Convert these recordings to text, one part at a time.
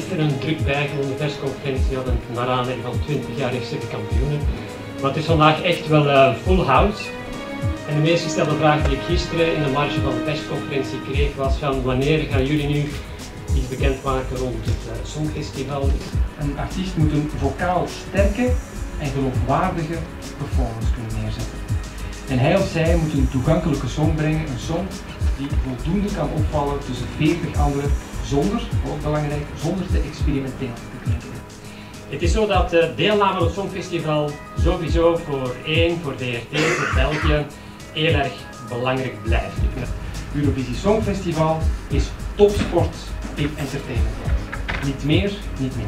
gisteren een druk bijgewoonde persconferentie hadden naar aanleiding van 20 jaar FC kampioenen. Maar het is vandaag echt wel uh, full house. En de meest gestelde vraag die ik gisteren in de marge van de persconferentie kreeg was van wanneer gaan jullie nu iets bekendmaken rond het uh, Songfestival? Een artiest moet een vocaal sterke en geloofwaardige performance kunnen neerzetten. En hij of zij moet een toegankelijke song brengen, een song die voldoende kan opvallen tussen 40 anderen zonder, ook belangrijk, zonder te experimenteren te klinken. Het is zo dat de deelname aan het Songfestival sowieso voor één, voor DRT, voor België, heel erg belangrijk blijft. Eurovisie Songfestival is topsport in entertainment. Niet meer, niet meer.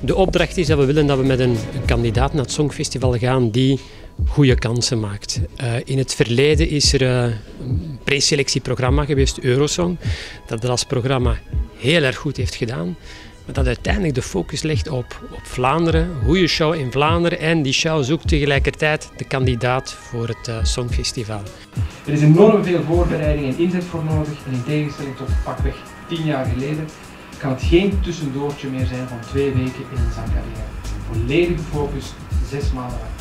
De opdracht is dat we willen dat we met een, een kandidaat naar het Songfestival gaan die goede kansen maakt. Uh, in het verleden is er uh, een preselectieprogramma geweest, Eurosong, dat dat als programma heel erg goed heeft gedaan. Maar dat uiteindelijk de focus legt op, op Vlaanderen, goede show in Vlaanderen. En die show zoekt tegelijkertijd de kandidaat voor het uh, Songfestival. Er is enorm veel voorbereiding en inzet voor nodig. En in tegenstelling tot pakweg tien jaar geleden kan het geen tussendoortje meer zijn van twee weken in een zangcarrière. Volledige focus, zes maanden lang.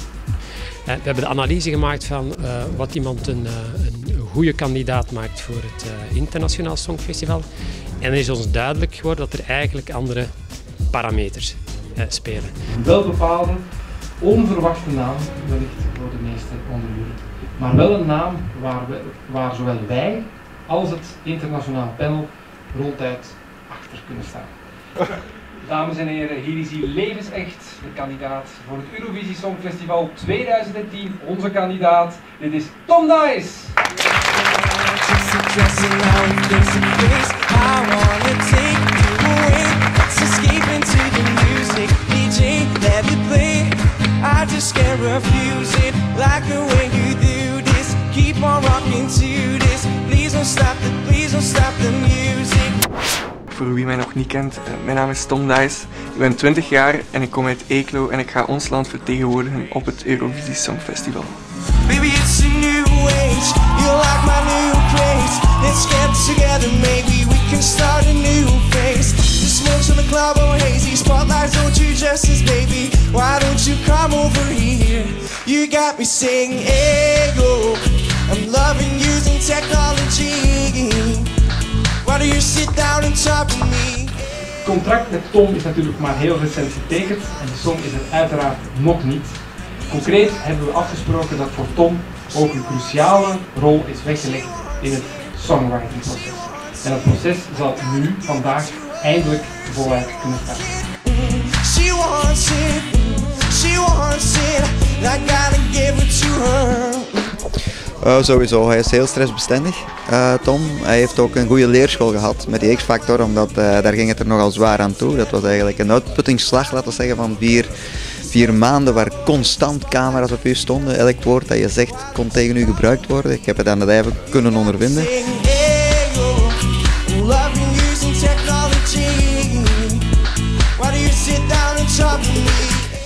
We hebben de analyse gemaakt van uh, wat iemand een, uh, goede kandidaat maakt voor het uh, Internationaal Songfestival. En is ons duidelijk geworden dat er eigenlijk andere parameters spelen. Een welbepaalde, onverwachte naam, wellicht voor de meesten onder jullie. Maar wel een naam waar, we, waar zowel wij als het internationaal panel ronduit achter kunnen staan. Dames en heren, hier is hij levensecht, de kandidaat voor het Eurovisie Songfestival 2010. Onze kandidaat, dit is Tom Dice. Voor wie mij nog niet kent. Uh, mijn naam is Tom Dijs. Ik ben 20 jaar en ik kom uit Eeklo en ik ga ons land vertegenwoordigen op het Eurovisie Songfestival. Baby, together, maybe we can start a new phase. The smoke's from the club are hazy. Spotlights don't you justice, baby. Why don't you come over here? You got me singing, ego. I'm loving using technology. Why do you sit down and talk to me? Het contract met Tom is natuurlijk maar heel recent getekend en de song is er uiteraard nog niet. Concreet hebben we afgesproken dat voor Tom ook een cruciale rol is weggelegd in het songwritingproces. En dat proces zal nu, vandaag, eindelijk voluit kunnen starten. She wants it, she wants it, I gotta give it to her. Uh, sowieso, hij is heel stressbestendig, uh, Tom. Hij heeft ook een goede leerschool gehad met die X-Factor, omdat uh, daar ging het er nogal zwaar aan toe. Dat was eigenlijk een uitputtingsslag, laten we zeggen, van vier, vier maanden waar constant camera's op u stonden. Elk woord dat je zegt kon tegen u gebruikt worden. Ik heb het aan de lijve kunnen ondervinden.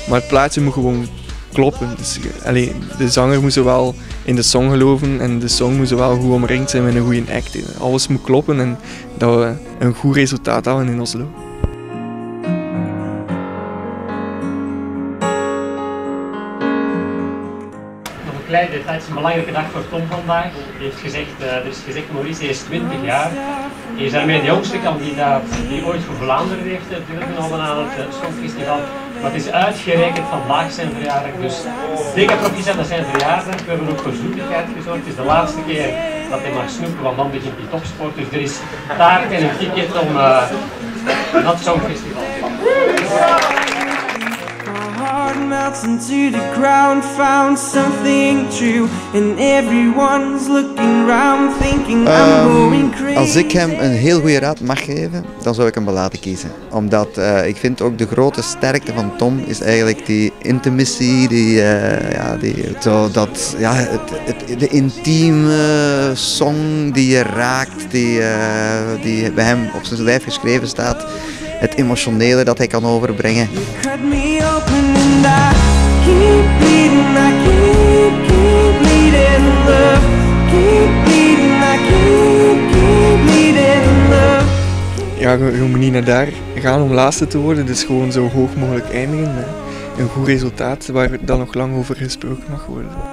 Maar het plaatje moet gewoon kloppen. Dus, de zanger moet wel in de song geloven en de song moet wel goed omringd zijn met een goede act. Alles moet kloppen en dat we een goed resultaat hebben in Oslo. Klein het is een belangrijke dag voor Tom vandaag. Hij heeft gezegd, uh, er is gezegd, Maurice is 20 jaar. Hij is daarmee de jongste kandidaat die ooit voor Vlaanderen heeft deelgenomen aan het uh, Songfestival. Maar het is uitgerekend vandaag zijn verjaardag, dus dikke proficiat aan zijn verjaardag. We hebben ook voor zoetigheid gezorgd. Het is de laatste keer dat hij mag snoepen, want dan begint hij topsport. Dus er is taart en een ticket om uh, naar het Songfestival melts into the ground. Found something true And everyone's looking round Thinking I'm um, going crazy Als ik hem een heel goede raad mag geven Dan zou ik hem laten kiezen. Omdat uh, ik vind ook de grote sterkte van Tom Is eigenlijk die intimacy Die, uh, ja, die, zo, dat, ja, het, het, de intieme song die je raakt Die, uh, die bij hem op zijn lijf geschreven staat het emotionele dat hij kan overbrengen. Ja, graag een Roemenie naar daar gaan om laatste te worden. Dus gewoon zo hoog mogelijk eindigen. Een goed resultaat waar dan nog lang over gesproken mag worden.